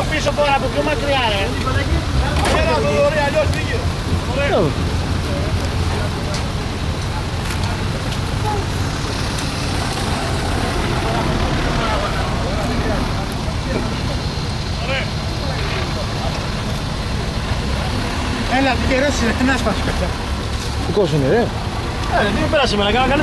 πιο πίσω τώρα, από πιο μακριά, ρε. Έλα, το ωραία, αλλιώς πήγε. Ωραίο. Έλα, τι καιρός είναι, να σπάσει παιδιά. Δικός είναι, ρε. Ε, τι πέρασε με, να κάνω καλή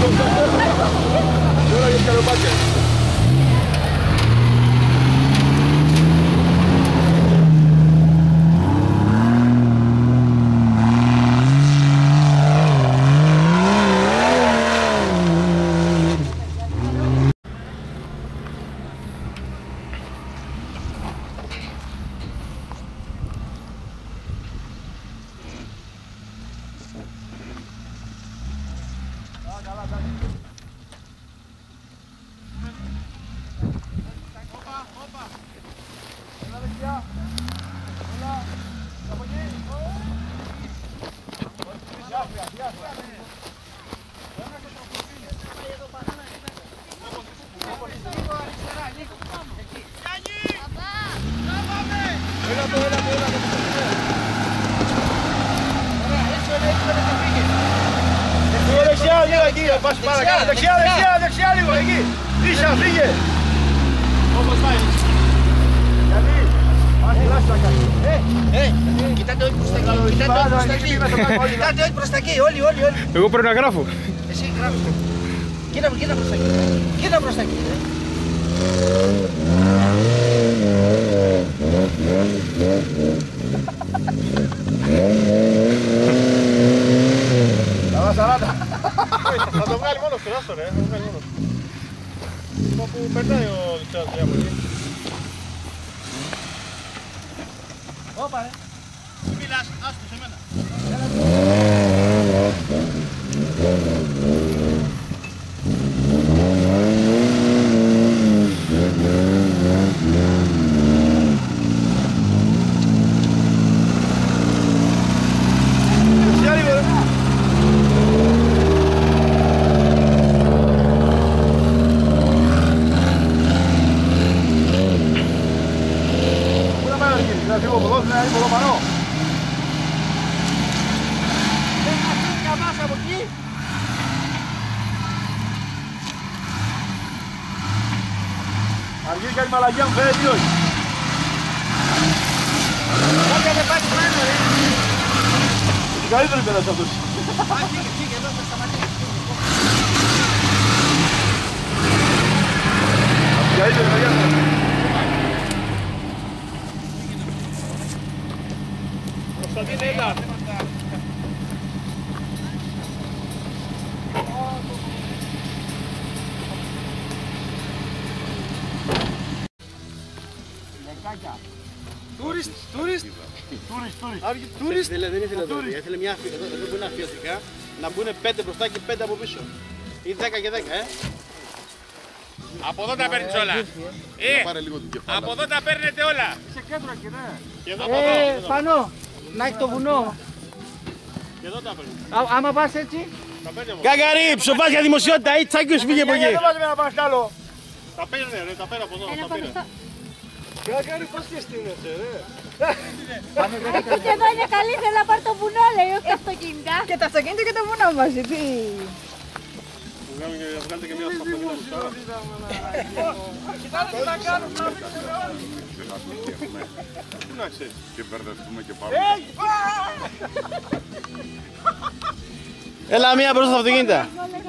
Yo la vi que lo Λίγο δεξιά, λίγο εκεί, πας παρακάτω. Δεξιά, δεξιά, δεξιά λίγο εκεί. Ίσα, φύγε. Όπως πάει. Γιατί, ας κουράσει τα κάνει. Ε, κοιτάτε όχι προς τα εκεί, κοιτάτε όχι προς τα εκεί. Κοιτάτε όχι προς τα εκεί, όλοι, όλοι, όλοι. Εγώ πρέπει να γράφω. Εσύ γράψτε. Κοίτα, κοίτα προς τα εκεί. Κοίτα προς τα εκεί. ρε. Καλά, σαράντα. Θα το βγάλει μόνος του, άστο ρε, θα το βγάλει μόνος του. Από που περνάει ο δεξιάς από εκεί. Όπα, ρε. Μιλάς, άστο σε μένα. Δεξιά λίγο, ρε. Πού να πάει ο Αργύρης, να φύγω από εδώ, να είμαι εδώ πάνω. Δεν θα φύγει καμάς από εκεί. Αργύρη κάνει μαλαγιά μου φέρε τι όχι. Κάποια δεν πάει πάνω, ρε. Την καλύτερη πέρασε αυτός. Α, φύγε, φύγε, εδώ θα σταματήσει. Κωνσταντίνε, έλα. Πετάκια. Τουρίστ, τουρίστ. Τούρις, τούρις. Τουρίστ. Δεν δεν ήθελε εδώ. Ήθελε μια αφι- εδώ, εδώ που είναι αφιατικά να μπουν 5 μπροστά και 5 από πίσω. Ή 10 και 10, ε. Από εδώ τα παίρνεις όλα. Ε, Πάρε λίγο την κεφάλα. από εδώ τα παίρνετε όλα. Σε κέντρο και ναι. Και εδώ από εδώ. Ε, πάνω, να έχει το βουνό. Και εδώ τα παίρνεις. Α, άμα πας έτσι, Τα παίρνεις από Γκαγκαρί, ψοφάς για δημοσιότητα ή τσάκιος φύγε από εκεί. Δεν βάζουμε να πας κι άλλο. Τα παίρνει, ρε, τα παίρνει από εδώ. Τα πήρε. Γκαγκαρί, πώς και στείνεσαι, ρε. Εκεί και εδώ είναι καλή, θέλω να πάρει το βουνό, λέει, όχι τα αυτοκίνητα. Και το αυτοκίνητο και το βουνό μαζί. Τι. Βγάλετε- Βγάλετε και μια αυτοκίνητα μπροστά. Πού να ξέρεις. Και μπερδευτούμε και πάμε. Έλα μία μπροστά στα αυτοκίνητα. Όλα